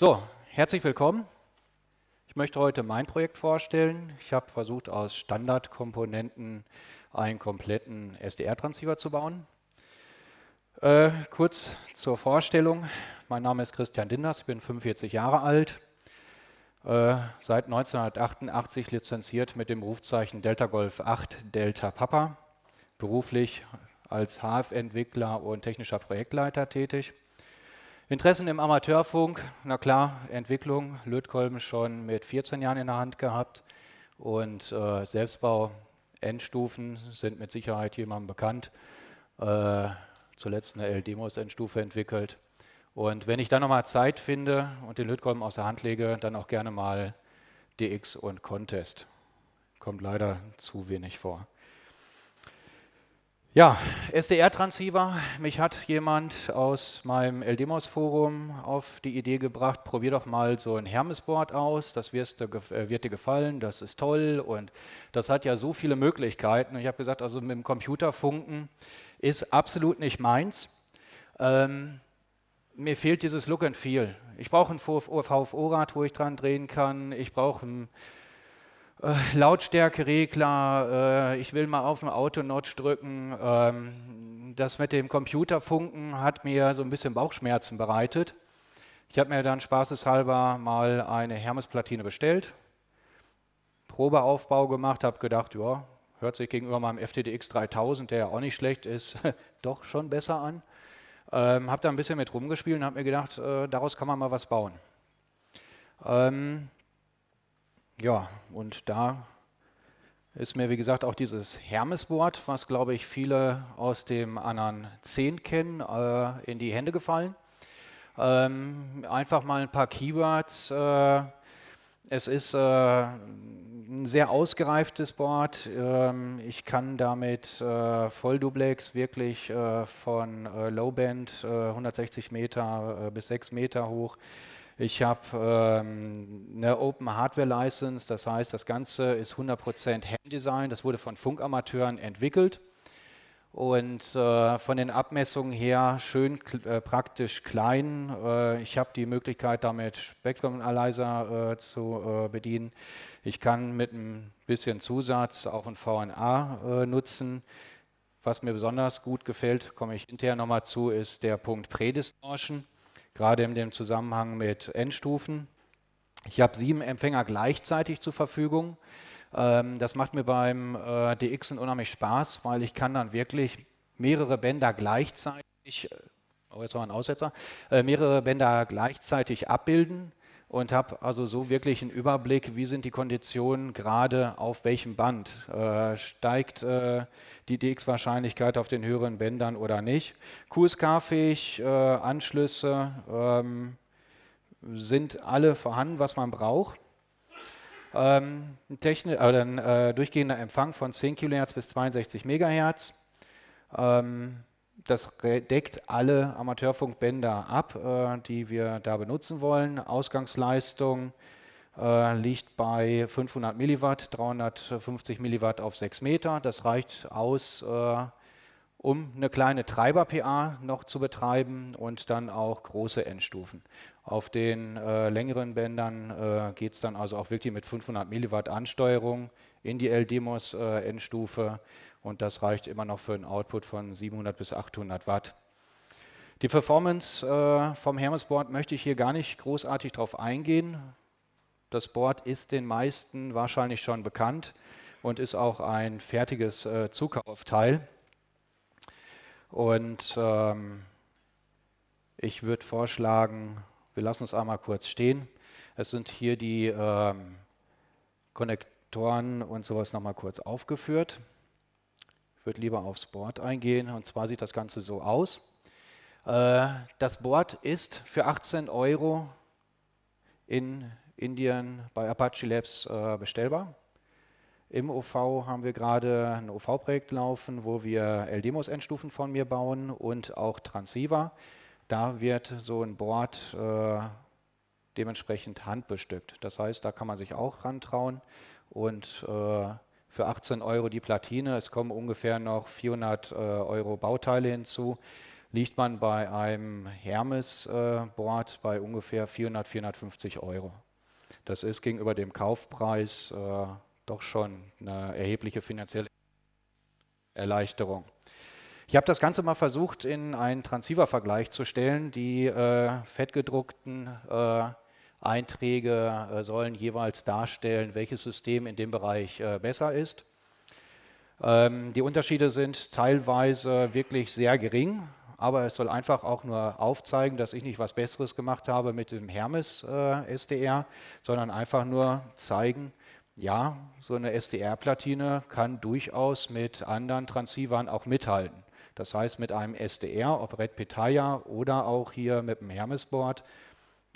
So, herzlich willkommen. Ich möchte heute mein Projekt vorstellen. Ich habe versucht, aus Standardkomponenten einen kompletten SDR-Transceiver zu bauen. Äh, kurz zur Vorstellung. Mein Name ist Christian Dinders, ich bin 45 Jahre alt, äh, seit 1988 lizenziert mit dem Rufzeichen Delta Golf 8 Delta Papa, beruflich als HF-Entwickler und technischer Projektleiter tätig. Interessen im Amateurfunk, na klar, Entwicklung, Lötkolben schon mit 14 Jahren in der Hand gehabt und äh, Selbstbau, Endstufen sind mit Sicherheit jemandem bekannt. Äh, zuletzt eine L-Demos-Endstufe entwickelt. Und wenn ich dann nochmal Zeit finde und den Lötkolben aus der Hand lege, dann auch gerne mal DX und Contest. Kommt leider zu wenig vor. Ja, SDR-Transceiver. Mich hat jemand aus meinem LDMOS-Forum auf die Idee gebracht, probier doch mal so ein Hermes-Board aus, das äh, wird dir gefallen, das ist toll und das hat ja so viele Möglichkeiten. Und ich habe gesagt, also mit dem Computerfunken ist absolut nicht meins. Ähm, mir fehlt dieses Look and Feel. Ich brauche ein VFO-Rad, wo ich dran drehen kann. Ich brauche ein äh, Lautstärkeregler, äh, ich will mal auf den Auto-Notch drücken. Ähm, das mit dem Computerfunken hat mir so ein bisschen Bauchschmerzen bereitet. Ich habe mir dann spaßeshalber mal eine Hermes-Platine bestellt, Probeaufbau gemacht, habe gedacht, ja, hört sich gegenüber meinem FTDX 3000, der ja auch nicht schlecht ist, doch schon besser an. Ähm, habe da ein bisschen mit rumgespielt und habe mir gedacht, äh, daraus kann man mal was bauen. Ähm, ja, und da ist mir, wie gesagt, auch dieses Hermes-Board, was, glaube ich, viele aus dem anderen 10 kennen, äh, in die Hände gefallen. Ähm, einfach mal ein paar Keywords. Äh, es ist äh, ein sehr ausgereiftes Board. Ähm, ich kann damit äh, Vollduplex wirklich äh, von äh, Lowband 160 Meter bis 6 Meter hoch ich habe ähm, eine Open Hardware License, das heißt, das Ganze ist 100% Handdesign, das wurde von Funkamateuren entwickelt und äh, von den Abmessungen her schön äh, praktisch klein. Äh, ich habe die Möglichkeit, damit Spectrum Analyzer äh, zu äh, bedienen. Ich kann mit ein bisschen Zusatz auch ein VNA äh, nutzen. Was mir besonders gut gefällt, komme ich hinterher nochmal zu, ist der Punkt Predistortion gerade in dem Zusammenhang mit Endstufen. Ich habe sieben Empfänger gleichzeitig zur Verfügung. Ähm, das macht mir beim äh, DX unheimlich Spaß, weil ich kann dann wirklich mehrere Bänder gleichzeitig, äh, oh jetzt noch ein Aussetzer, äh, mehrere Bänder gleichzeitig abbilden und habe also so wirklich einen Überblick, wie sind die Konditionen gerade auf welchem Band. Äh, steigt äh, die DX-Wahrscheinlichkeit auf den höheren Bändern oder nicht? QSK-fähig, äh, Anschlüsse ähm, sind alle vorhanden, was man braucht. Ähm, Techni äh, ein äh, durchgehender Empfang von 10 kHz bis 62 MHz. Ähm, das deckt alle Amateurfunkbänder ab, äh, die wir da benutzen wollen. Ausgangsleistung äh, liegt bei 500 Milliwatt, 350 Milliwatt auf 6 Meter. Das reicht aus, äh, um eine kleine Treiber-PA noch zu betreiben und dann auch große Endstufen. Auf den äh, längeren Bändern äh, geht es dann also auch wirklich mit 500 Milliwatt Ansteuerung in die LDMOS-Endstufe und das reicht immer noch für einen Output von 700 bis 800 Watt. Die Performance äh, vom Hermes Board möchte ich hier gar nicht großartig drauf eingehen. Das Board ist den meisten wahrscheinlich schon bekannt und ist auch ein fertiges äh, Zukaufteil. Und ähm, ich würde vorschlagen, wir lassen es einmal kurz stehen. Es sind hier die ähm, Konnektoren und sowas nochmal kurz aufgeführt würde lieber aufs Board eingehen. Und zwar sieht das Ganze so aus. Äh, das Board ist für 18 Euro in Indien bei Apache Labs äh, bestellbar. Im OV haben wir gerade ein OV-Projekt laufen, wo wir LDMOS-Endstufen von mir bauen und auch Transceiver. Da wird so ein Board äh, dementsprechend handbestückt. Das heißt, da kann man sich auch rantrauen und äh, für 18 Euro die Platine. Es kommen ungefähr noch 400 äh, Euro Bauteile hinzu. liegt man bei einem Hermes-Board äh, bei ungefähr 400, 450 Euro. Das ist gegenüber dem Kaufpreis äh, doch schon eine erhebliche finanzielle Erleichterung. Ich habe das Ganze mal versucht, in einen Transceiver-Vergleich zu stellen. Die äh, fettgedruckten äh, Einträge äh, sollen jeweils darstellen, welches System in dem Bereich äh, besser ist. Ähm, die Unterschiede sind teilweise wirklich sehr gering, aber es soll einfach auch nur aufzeigen, dass ich nicht was Besseres gemacht habe mit dem Hermes äh, SDR, sondern einfach nur zeigen, ja, so eine SDR-Platine kann durchaus mit anderen Transceivern auch mithalten. Das heißt, mit einem SDR, ob Red Petaya oder auch hier mit dem Hermes-Board,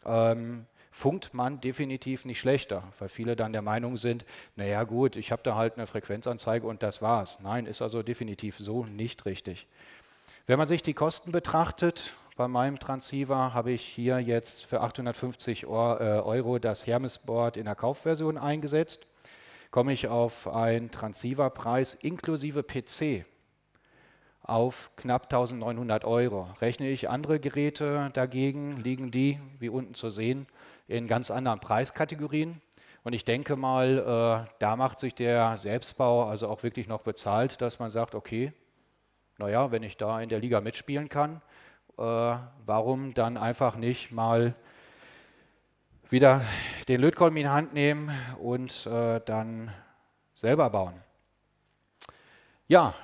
ähm, funkt man definitiv nicht schlechter, weil viele dann der Meinung sind, naja gut, ich habe da halt eine Frequenzanzeige und das war's. Nein, ist also definitiv so nicht richtig. Wenn man sich die Kosten betrachtet, bei meinem Transceiver habe ich hier jetzt für 850 äh, Euro das Hermes-Board in der Kaufversion eingesetzt komme ich auf einen Transceiverpreis inklusive PC auf knapp 1900 Euro. Rechne ich andere Geräte dagegen, liegen die, wie unten zu sehen, in ganz anderen Preiskategorien. Und ich denke mal, äh, da macht sich der Selbstbau also auch wirklich noch bezahlt, dass man sagt, okay, naja, wenn ich da in der Liga mitspielen kann, äh, warum dann einfach nicht mal wieder den Lötkolben in die Hand nehmen und äh, dann selber bauen. Ja,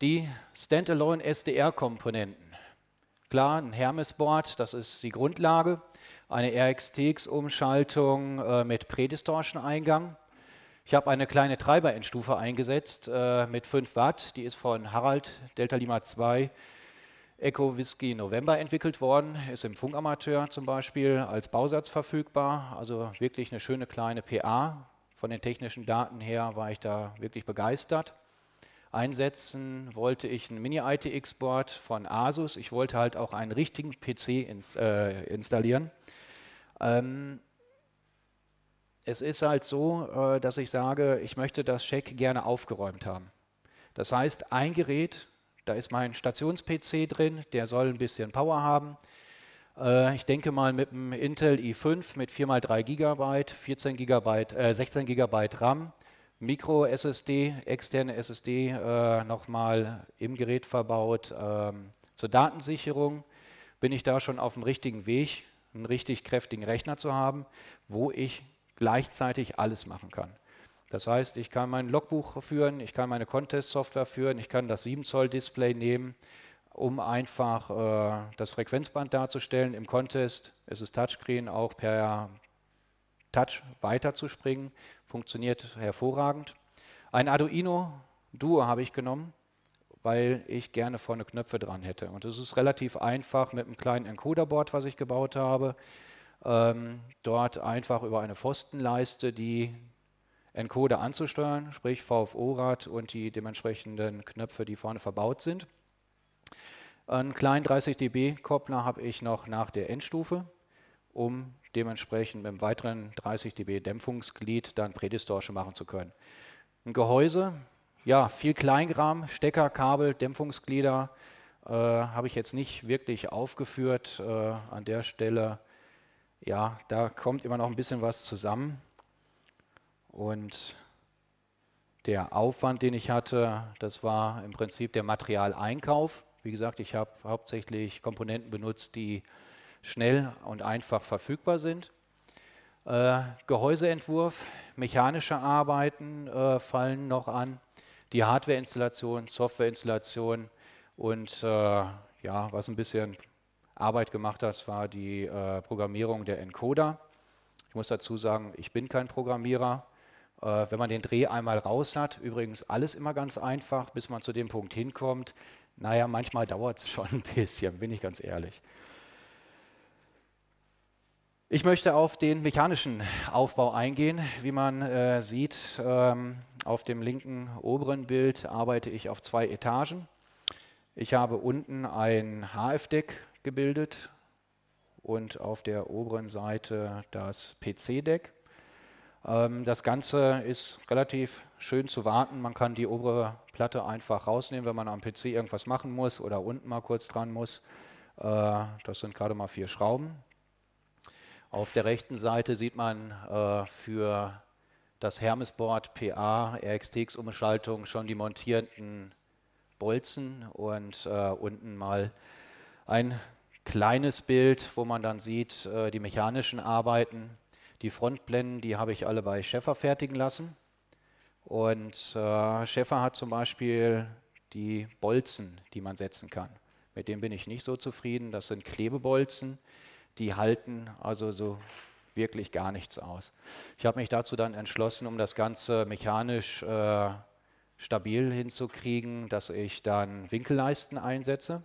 die Standalone SDR-Komponenten. Klar, ein Hermes-Board, das ist die Grundlage. Eine RXTX-Umschaltung äh, mit Predistortion-Eingang. Ich habe eine kleine Treiberendstufe eingesetzt äh, mit 5 Watt. Die ist von Harald Delta Lima 2 Echo Whisky November entwickelt worden, ist im Funkamateur zum Beispiel als Bausatz verfügbar, also wirklich eine schöne kleine PA. Von den technischen Daten her war ich da wirklich begeistert. Einsetzen wollte ich ein Mini-ITX-Board von Asus. Ich wollte halt auch einen richtigen PC ins, äh, installieren. Ähm, es ist halt so, äh, dass ich sage, ich möchte das Check gerne aufgeräumt haben. Das heißt, ein Gerät da ist mein Stations-PC drin, der soll ein bisschen Power haben. Äh, ich denke mal mit dem Intel i5 mit 4x3 GB, 14 GB, äh, 16 GB RAM, Micro-SSD, externe SSD äh, nochmal im Gerät verbaut. Ähm, zur Datensicherung bin ich da schon auf dem richtigen Weg, einen richtig kräftigen Rechner zu haben, wo ich gleichzeitig alles machen kann. Das heißt, ich kann mein Logbuch führen, ich kann meine Contest-Software führen, ich kann das 7 Zoll Display nehmen, um einfach äh, das Frequenzband darzustellen. Im Contest ist es Touchscreen auch per Touch weiterzuspringen, funktioniert hervorragend. Ein Arduino Duo habe ich genommen, weil ich gerne vorne Knöpfe dran hätte. Und es ist relativ einfach mit einem kleinen Encoderboard, was ich gebaut habe. Ähm, dort einfach über eine Pfostenleiste die Encoder anzusteuern, sprich VFO-Rad und die dementsprechenden Knöpfe, die vorne verbaut sind. Einen kleinen 30 dB Koppler habe ich noch nach der Endstufe, um dementsprechend mit einem weiteren 30 dB Dämpfungsglied dann Prädistortion machen zu können. Ein Gehäuse, ja, viel Kleingram, Stecker, Kabel, Dämpfungsglieder äh, habe ich jetzt nicht wirklich aufgeführt. Äh, an der Stelle, ja, da kommt immer noch ein bisschen was zusammen. Und der Aufwand, den ich hatte, das war im Prinzip der Materialeinkauf. Wie gesagt, ich habe hauptsächlich Komponenten benutzt, die schnell und einfach verfügbar sind. Äh, Gehäuseentwurf, mechanische Arbeiten äh, fallen noch an, die Hardwareinstallation, Softwareinstallation und äh, ja, was ein bisschen Arbeit gemacht hat, war die äh, Programmierung der Encoder. Ich muss dazu sagen, ich bin kein Programmierer. Äh, wenn man den Dreh einmal raus hat, übrigens alles immer ganz einfach, bis man zu dem Punkt hinkommt. Naja, manchmal dauert es schon ein bisschen, bin ich ganz ehrlich. Ich möchte auf den mechanischen Aufbau eingehen. Wie man äh, sieht, ähm, auf dem linken oberen Bild arbeite ich auf zwei Etagen. Ich habe unten ein HF-Deck gebildet und auf der oberen Seite das PC-Deck. Ähm, das Ganze ist relativ schön zu warten. Man kann die obere Platte einfach rausnehmen, wenn man am PC irgendwas machen muss oder unten mal kurz dran muss. Äh, das sind gerade mal vier Schrauben. Auf der rechten Seite sieht man äh, für das Hermesboard PA RXTX-Umschaltung schon die montierten Bolzen und äh, unten mal ein kleines Bild, wo man dann sieht äh, die mechanischen Arbeiten. Die Frontblenden, die habe ich alle bei Schäffer fertigen lassen. Und äh, Schäffer hat zum Beispiel die Bolzen, die man setzen kann. Mit denen bin ich nicht so zufrieden. Das sind Klebebolzen, die halten also so wirklich gar nichts aus. Ich habe mich dazu dann entschlossen, um das Ganze mechanisch äh, stabil hinzukriegen, dass ich dann Winkelleisten einsetze.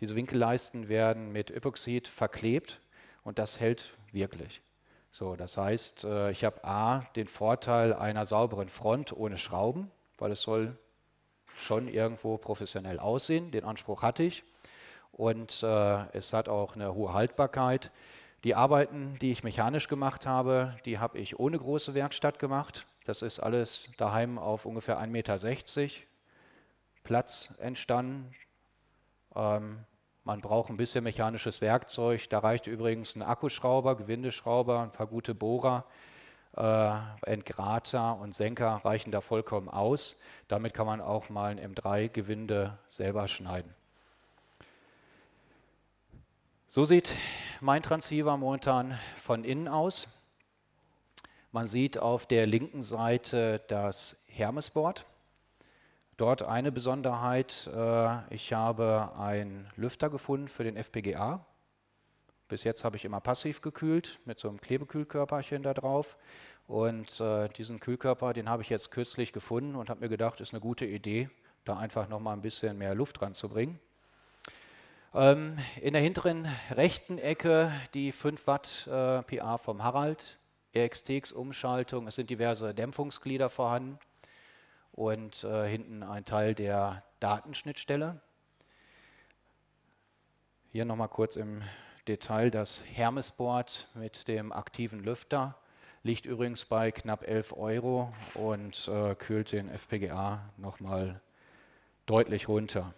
Diese Winkelleisten werden mit Epoxid verklebt und das hält wirklich. So, das heißt, äh, ich habe A, den Vorteil einer sauberen Front ohne Schrauben, weil es soll schon irgendwo professionell aussehen. Den Anspruch hatte ich. Und äh, es hat auch eine hohe Haltbarkeit. Die Arbeiten, die ich mechanisch gemacht habe, die habe ich ohne große Werkstatt gemacht. Das ist alles daheim auf ungefähr 1,60 Meter Platz entstanden. Ähm, man braucht ein bisschen mechanisches Werkzeug. Da reicht übrigens ein Akkuschrauber, Gewindeschrauber, ein paar gute Bohrer, äh, Entgrater und Senker reichen da vollkommen aus. Damit kann man auch mal ein M3-Gewinde selber schneiden. So sieht mein Transceiver momentan von innen aus. Man sieht auf der linken Seite das Hermesboard. Dort eine Besonderheit, äh, ich habe einen Lüfter gefunden für den FPGA. Bis jetzt habe ich immer passiv gekühlt mit so einem Klebekühlkörperchen da drauf. Und äh, diesen Kühlkörper, den habe ich jetzt kürzlich gefunden und habe mir gedacht, ist eine gute Idee, da einfach nochmal ein bisschen mehr Luft dran zu bringen. Ähm, in der hinteren rechten Ecke die 5 Watt äh, PA vom Harald, RXTX-Umschaltung, es sind diverse Dämpfungsglieder vorhanden und äh, hinten ein Teil der Datenschnittstelle. Hier nochmal kurz im Detail das Hermesboard mit dem aktiven Lüfter. Liegt übrigens bei knapp 11 Euro und äh, kühlt den FPGA nochmal deutlich runter.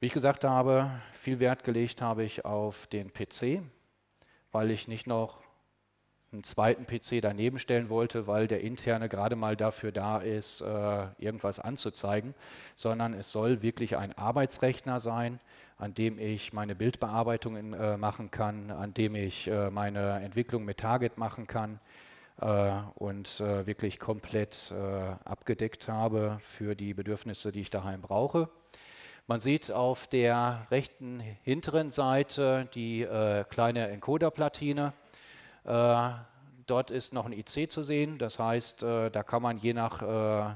Wie ich gesagt habe, viel Wert gelegt habe ich auf den PC, weil ich nicht noch einen zweiten PC daneben stellen wollte, weil der interne gerade mal dafür da ist, äh, irgendwas anzuzeigen, sondern es soll wirklich ein Arbeitsrechner sein, an dem ich meine Bildbearbeitung äh, machen kann, an dem ich äh, meine Entwicklung mit Target machen kann und wirklich komplett abgedeckt habe für die Bedürfnisse, die ich daheim brauche. Man sieht auf der rechten hinteren Seite die äh, kleine Encoder-Platine. Äh, dort ist noch ein IC zu sehen, das heißt, äh, da kann man je nach äh,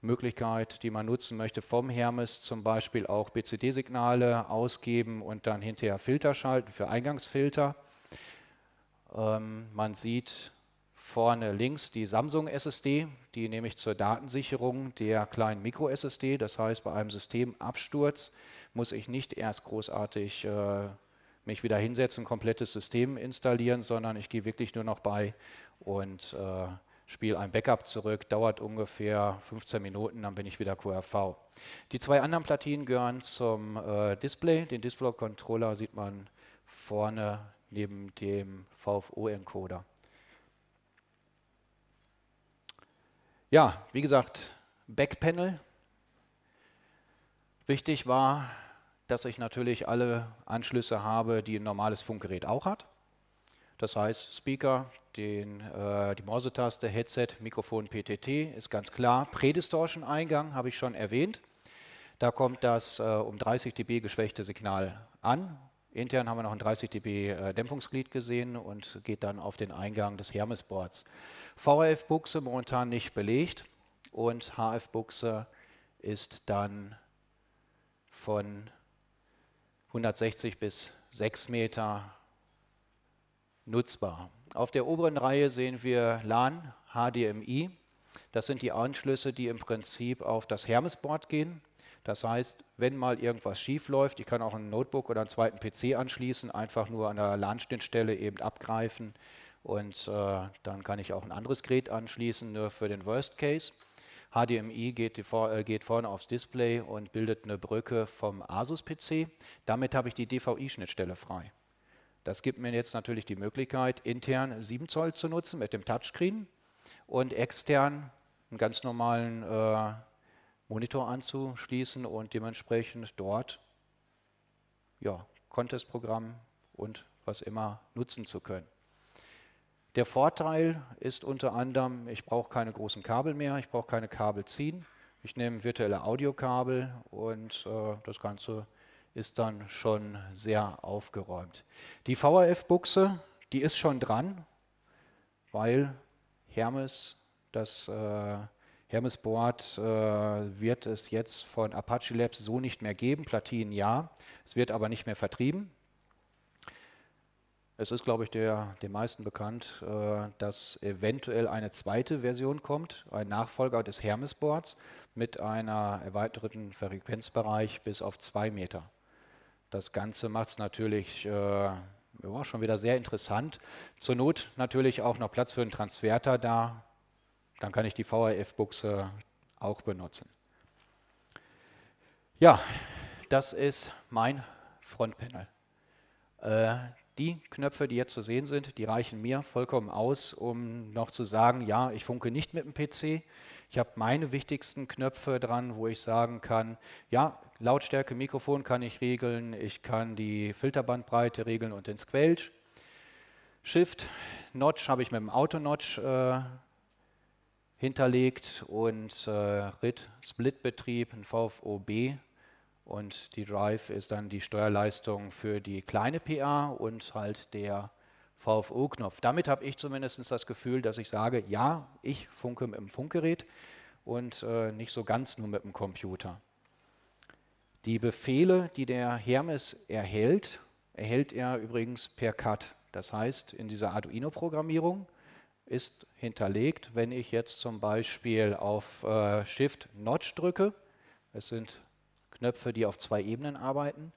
Möglichkeit, die man nutzen möchte, vom Hermes zum Beispiel auch BCD-Signale ausgeben und dann hinterher Filter schalten für Eingangsfilter. Ähm, man sieht vorne links die Samsung SSD, die nehme ich zur Datensicherung der kleinen Micro-SSD. Das heißt, bei einem Systemabsturz muss ich nicht erst großartig äh, mich wieder hinsetzen, komplettes System installieren, sondern ich gehe wirklich nur noch bei und äh, spiele ein Backup zurück, dauert ungefähr 15 Minuten, dann bin ich wieder QRV. Die zwei anderen Platinen gehören zum äh, Display. Den Display-Controller sieht man vorne neben dem VFO-Encoder. Ja, wie gesagt, Backpanel. Wichtig war, dass ich natürlich alle Anschlüsse habe, die ein normales Funkgerät auch hat. Das heißt, Speaker, den, äh, die Morse-Taste, Headset, Mikrofon, PTT ist ganz klar. Predistortion-Eingang habe ich schon erwähnt. Da kommt das äh, um 30 dB geschwächte Signal an. Intern haben wir noch ein 30 dB äh, Dämpfungsglied gesehen und geht dann auf den Eingang des Hermes-Boards. VHF-Buchse momentan nicht belegt und HF-Buchse ist dann von 160 bis 6 Meter nutzbar. Auf der oberen Reihe sehen wir LAN, HDMI. Das sind die Anschlüsse, die im Prinzip auf das Hermes-Board gehen. Das heißt, wenn mal irgendwas schief läuft, ich kann auch ein Notebook oder einen zweiten PC anschließen, einfach nur an der LAN-Schnittstelle eben abgreifen und äh, dann kann ich auch ein anderes Gerät anschließen, nur für den Worst Case. HDMI geht, äh, geht, vorne aufs Display und bildet eine Brücke vom Asus-PC. Damit habe ich die DVI-Schnittstelle frei. Das gibt mir jetzt natürlich die Möglichkeit, intern 7 Zoll zu nutzen mit dem Touchscreen und extern einen ganz normalen äh, Monitor anzuschließen und dementsprechend dort ja, Contest-Programm und was immer nutzen zu können. Der Vorteil ist unter anderem, ich brauche keine großen Kabel mehr, ich brauche keine Kabel ziehen. Ich nehme virtuelle Audiokabel und äh, das Ganze ist dann schon sehr aufgeräumt. Die VRF-Buchse, die ist schon dran, weil Hermes, das äh, Hermes-Board äh, wird es jetzt von Apache Labs so nicht mehr geben, Platinen ja, es wird aber nicht mehr vertrieben. Es ist, glaube ich, der, den meisten bekannt, äh, dass eventuell eine zweite Version kommt, ein Nachfolger des Hermes-Boards mit einer erweiterten Frequenzbereich bis auf zwei Meter. Das Ganze macht es natürlich äh, schon wieder sehr interessant. Zur Not natürlich auch noch Platz für einen Transverter da. Dann kann ich die VRF-Buchse auch benutzen. Ja, das ist mein Frontpanel. Äh, die Knöpfe, die jetzt zu sehen sind, die reichen mir vollkommen aus, um noch zu sagen, ja, ich funke nicht mit dem PC. Ich habe meine wichtigsten Knöpfe dran, wo ich sagen kann, ja, Lautstärke, Mikrofon kann ich regeln, ich kann die Filterbandbreite regeln und den Squelch. Shift, Notch habe ich mit dem Auto-Notch äh, hinterlegt und äh, RIT, Split-Betrieb, ein VFO-B und die Drive ist dann die Steuerleistung für die kleine PA und halt der VFO-Knopf. Damit habe ich zumindest das Gefühl, dass ich sage, ja, ich funke mit dem Funkgerät und äh, nicht so ganz nur mit dem Computer. Die Befehle, die der Hermes erhält, erhält er übrigens per CAT. Das heißt, in dieser Arduino-Programmierung ist hinterlegt, wenn ich jetzt zum Beispiel auf äh, Shift Notch drücke, es sind Knöpfe, die auf zwei Ebenen arbeiten.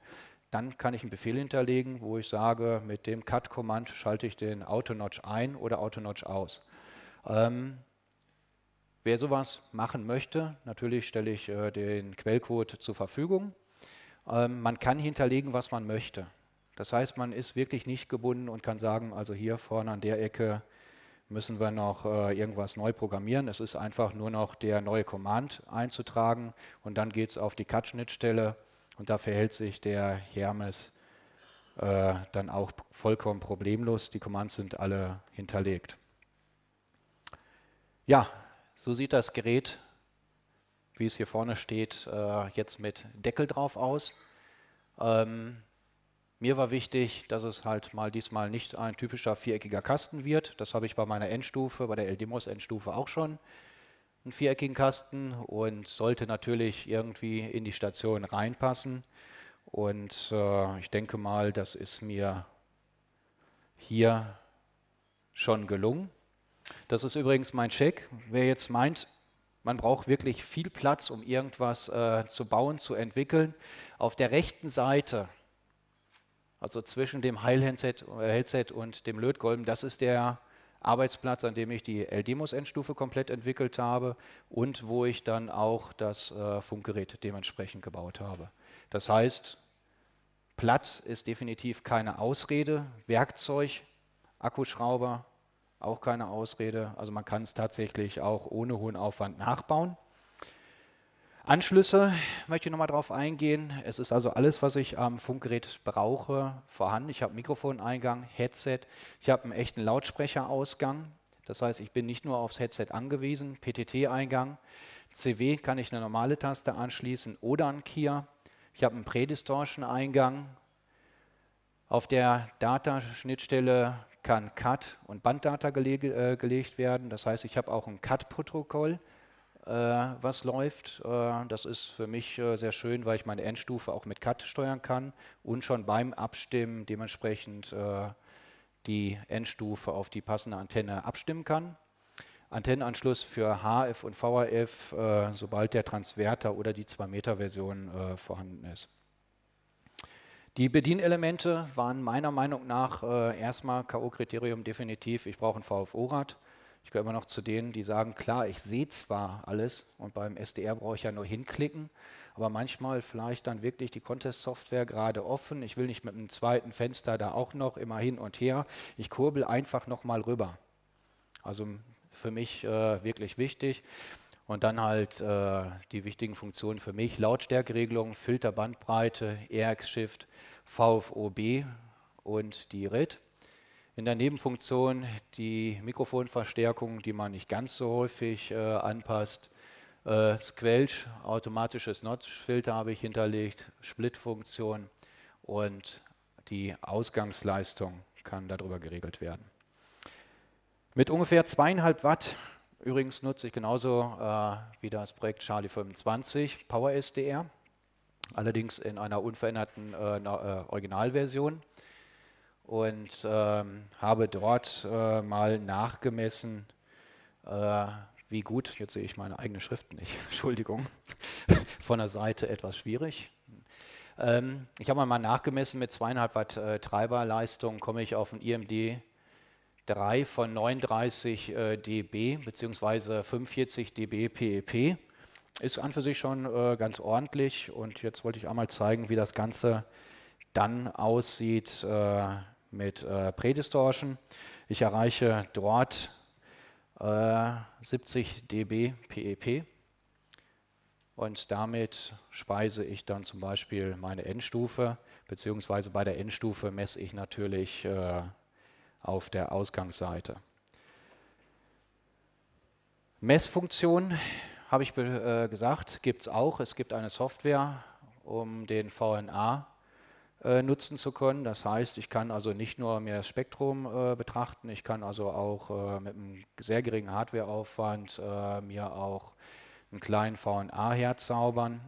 Dann kann ich einen Befehl hinterlegen, wo ich sage, mit dem Cut-Command schalte ich den Auto-Notch ein oder Auto-Notch aus. Ähm, wer sowas machen möchte, natürlich stelle ich äh, den Quellcode zur Verfügung. Ähm, man kann hinterlegen, was man möchte. Das heißt, man ist wirklich nicht gebunden und kann sagen, also hier vorne an der Ecke müssen wir noch äh, irgendwas neu programmieren. Es ist einfach nur noch der neue Command einzutragen und dann geht es auf die Cut-Schnittstelle und da verhält sich der Hermes äh, dann auch vollkommen problemlos. Die Commands sind alle hinterlegt. Ja, so sieht das Gerät, wie es hier vorne steht, äh, jetzt mit Deckel drauf aus. Ähm, mir war wichtig, dass es halt mal diesmal nicht ein typischer viereckiger Kasten wird. Das habe ich bei meiner Endstufe, bei der LDMOS Endstufe auch schon. Einen viereckigen Kasten und sollte natürlich irgendwie in die Station reinpassen. Und äh, ich denke mal, das ist mir hier schon gelungen. Das ist übrigens mein Check. Wer jetzt meint, man braucht wirklich viel Platz, um irgendwas äh, zu bauen, zu entwickeln. Auf der rechten Seite also zwischen dem Heil-Headset und dem Lötkolben, das ist der Arbeitsplatz, an dem ich die LDMOS-Endstufe komplett entwickelt habe und wo ich dann auch das äh, Funkgerät dementsprechend gebaut habe. Das heißt, Platz ist definitiv keine Ausrede, Werkzeug, Akkuschrauber auch keine Ausrede. Also man kann es tatsächlich auch ohne hohen Aufwand nachbauen. Anschlüsse möchte ich nochmal drauf eingehen. Es ist also alles, was ich am Funkgerät brauche, vorhanden. Ich habe Mikrofoneingang, Headset, ich habe einen echten Lautsprecherausgang. Das heißt, ich bin nicht nur aufs Headset angewiesen, PTT-Eingang. CW kann ich eine normale Taste anschließen oder ein Kia. Ich habe einen Predistortion-Eingang. Auf der Data-Schnittstelle kann CAT und Banddata geleg äh, gelegt werden. Das heißt, ich habe auch ein CAT-Protokoll äh, was läuft. Äh, das ist für mich äh, sehr schön, weil ich meine Endstufe auch mit Cut steuern kann und schon beim Abstimmen dementsprechend die Endstufe auf die passende Antenne abstimmen kann. Antennenanschluss für HF und VHF, sobald der Transverter oder die 2-Meter-Version vorhanden ist. Die Bedienelemente waren meiner Meinung nach äh, erstmal K.O.-Kriterium definitiv. Ich brauche ein VFO-Rad. Ich gehöre immer noch zu denen, die sagen, klar, ich sehe zwar alles und beim SDR brauche ich ja nur hinklicken, aber manchmal vielleicht dann wirklich die Contest-Software gerade offen. Ich will nicht mit einem zweiten Fenster da auch noch immer hin und her. Ich kurbel einfach nochmal rüber. Also für mich äh, wirklich wichtig. Und dann halt äh, die wichtigen Funktionen für mich, Lautstärkeregelung, Filterbandbreite, ERX-Shift, VFOB und die RIT. In der Nebenfunktion die Mikrofonverstärkung, die man nicht ganz so häufig äh, anpasst. Äh, Squelch, automatisches Notch-Filter habe ich hinterlegt, Split-Funktion und die Ausgangsleistung kann darüber geregelt werden. Mit ungefähr zweieinhalb Watt Übrigens nutze ich genauso äh, wie das Projekt Charlie 25 Power SDR, allerdings in einer unveränderten äh, äh, Originalversion und ähm, habe dort äh, mal nachgemessen, äh, wie gut, jetzt sehe ich meine eigene Schrift nicht, Entschuldigung, von der Seite etwas schwierig. Ähm, ich habe mal nachgemessen, mit zweieinhalb Watt äh, Treiberleistung komme ich auf ein IMD 3 von 39 äh, dB bzw. 45 dB PEP. Ist an für sich schon äh, ganz ordentlich und jetzt wollte ich einmal zeigen, wie das Ganze dann aussieht äh, mit äh, Predistortion. Ich erreiche dort 70 äh, dB PEP und damit speise ich dann zum Beispiel meine Endstufe, beziehungsweise bei der Endstufe messe ich natürlich äh, auf der Ausgangsseite. Messfunktion, habe ich äh, gesagt, gibt es auch. Es gibt eine Software, um den VNA äh, nutzen zu können. Das heißt, ich kann also nicht nur mir das Spektrum äh, betrachten, ich kann also auch äh, mit einem sehr geringen Hardwareaufwand äh, mir auch einen kleinen VNA herzaubern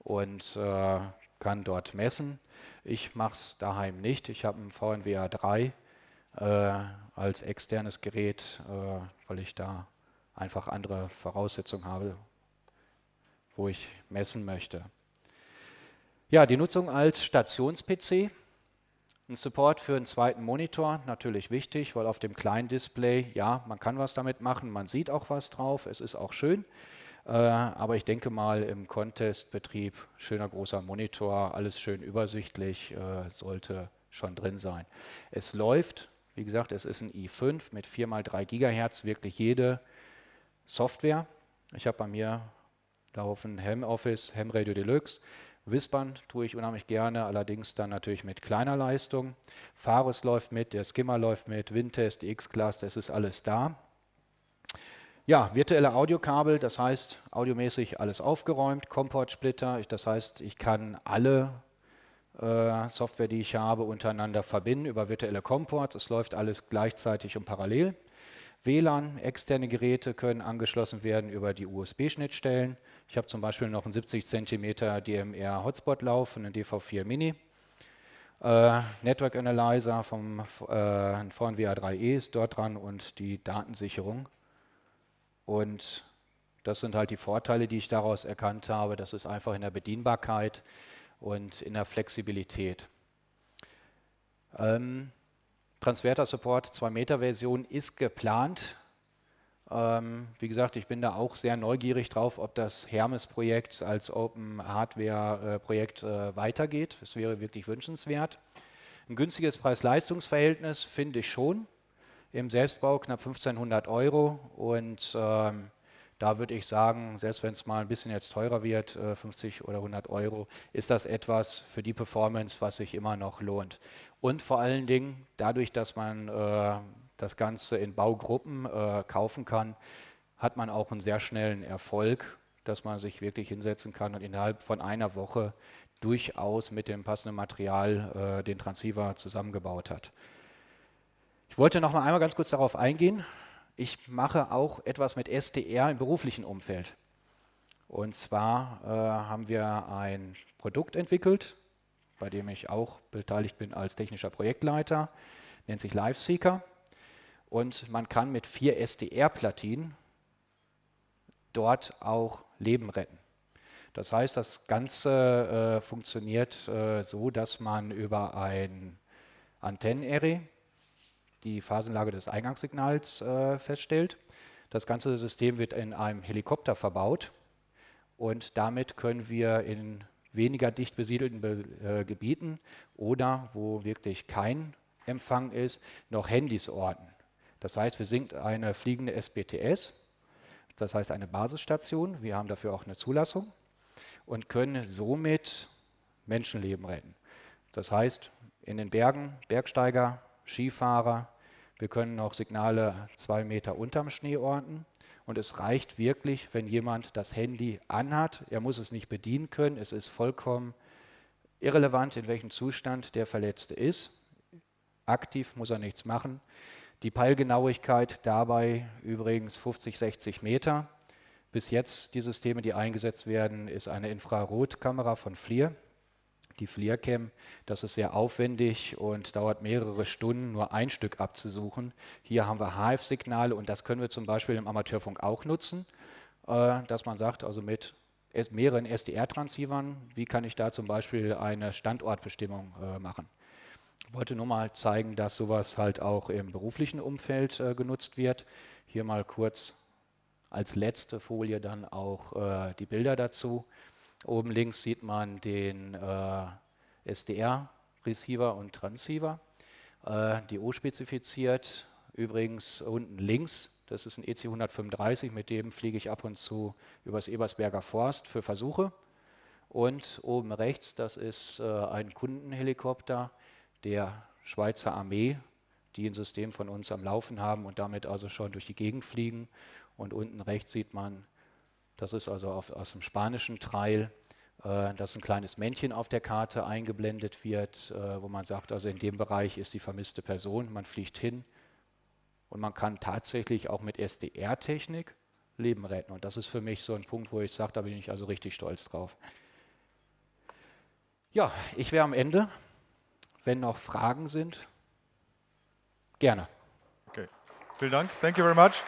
und äh, kann dort messen. Ich mache es daheim nicht. Ich habe einen VNWA 3 äh, als externes Gerät, weil ich da einfach andere Voraussetzungen habe, wo ich messen möchte. Ja, die Nutzung als Stations-PC. Ein Support für einen zweiten Monitor, natürlich wichtig, weil auf dem kleinen Display, ja, man kann was damit machen, man sieht auch was drauf, es ist auch schön. Äh, aber ich denke mal, im Contest-Betrieb, schöner großer Monitor, alles schön übersichtlich, äh, sollte schon drin sein. Es läuft wie gesagt, es ist ein i5 mit 4x3 GHz, wirklich jede Software. Ich habe bei mir laufen Helm Office, Helm Radio Deluxe. Wissband tue ich unheimlich gerne, allerdings dann natürlich mit kleiner Leistung. Fares läuft mit, der Skimmer läuft mit, Windtest, X-Class, das ist alles da. Ja, virtuelle Audiokabel, das heißt audiomäßig alles aufgeräumt, Komport-Splitter, das heißt, ich kann alle äh, Software, die ich habe, untereinander verbinden über virtuelle Comports. Es läuft alles gleichzeitig und parallel. WLAN, externe Geräte können angeschlossen werden über die USB-Schnittstellen. Ich habe zum Beispiel noch einen 70 cm DMR Hotspot laufen, einen DV4 Mini. Äh, Network Analyzer vom äh, VNWA3E ist dort dran und die Datensicherung. Und das sind halt die Vorteile, die ich daraus erkannt habe. Das ist einfach in der Bedienbarkeit und in der Flexibilität. Ähm, Transverter Support 2 Meter Version ist geplant. Ähm, wie gesagt, ich bin da auch sehr neugierig drauf, ob das Hermes-Projekt als Open Hardware-Projekt äh, weitergeht. Das wäre wirklich wünschenswert. Ein günstiges Preis-Leistungs-Verhältnis finde ich schon. Im Selbstbau knapp 1500 Euro und ähm, da würde ich sagen, selbst wenn es mal ein bisschen jetzt teurer wird, 50 äh, oder 100 Euro, ist das etwas für die Performance, was sich immer noch lohnt. Und vor allen Dingen dadurch, dass man äh, das Ganze in Baugruppen äh, kaufen kann, hat man auch einen sehr schnellen Erfolg, dass man sich wirklich hinsetzen kann und innerhalb von einer Woche durchaus mit dem passenden Material äh, den Transceiver zusammengebaut hat. Ich wollte noch mal einmal ganz kurz darauf eingehen, ich mache auch etwas mit SDR im beruflichen Umfeld. Und zwar äh, haben wir ein Produkt entwickelt, bei dem ich auch beteiligt bin als technischer Projektleiter, nennt sich LiveSeeker. Und man kann mit vier SDR-Platinen dort auch Leben retten. Das heißt, das Ganze äh, funktioniert äh, so, dass man über ein Antennenarray die Phasenlage des Eingangssignals äh, feststellt. Das ganze System wird in einem Helikopter verbaut und damit können wir in weniger dicht besiedelten Be äh, Gebieten oder wo wirklich kein Empfang ist, noch Handys orten. Das heißt, wir sind eine fliegende SBTS, das heißt eine Basisstation. Wir haben dafür auch eine Zulassung und können somit Menschenleben retten. Das heißt, in den Bergen Bergsteiger, Skifahrer, wir können auch Signale zwei Meter unterm Schnee orten. Und es reicht wirklich, wenn jemand das Handy anhat. Er muss es nicht bedienen können. Es ist vollkommen irrelevant, in welchem Zustand der Verletzte ist. Aktiv muss er nichts machen. Die Peilgenauigkeit dabei übrigens 50, 60 Meter. Bis jetzt die Systeme, die eingesetzt werden, ist eine Infrarotkamera von FLIR die FLIRCam. Das ist sehr aufwendig und dauert mehrere Stunden, nur ein Stück abzusuchen. Hier haben wir HF-Signale und das können wir zum Beispiel im Amateurfunk auch nutzen, äh, dass man sagt, also mit mehreren SDR-Transceivern, wie kann ich da zum Beispiel eine Standortbestimmung äh, machen. Wollte nur mal zeigen, dass sowas halt auch im beruflichen Umfeld äh, genutzt wird. Hier mal kurz als letzte Folie dann auch die Bilder dazu. Oben links sieht man den äh, SDR-Receiver und Transceiver, äh, DO spezifiziert. Übrigens unten links, das ist ein EC 135, mit dem fliege ich ab und zu übers Ebersberger Forst für Versuche. Und oben rechts, das ist äh, ein Kundenhelikopter der Schweizer Armee, die ein System von uns am Laufen haben und damit also schon durch die Gegend fliegen. Und unten rechts sieht man das ist also auf, aus dem spanischen Trail, äh, dass ein kleines Männchen auf der Karte eingeblendet wird, äh, wo man sagt, also in dem Bereich ist die vermisste Person, man fliegt hin und man kann tatsächlich auch mit SDR-Technik Leben retten. Und das ist für mich so ein Punkt, wo ich sage, da bin ich also richtig stolz drauf. Ja, ich wäre am Ende. Wenn noch Fragen sind, gerne. Okay, vielen Dank. Thank you very much.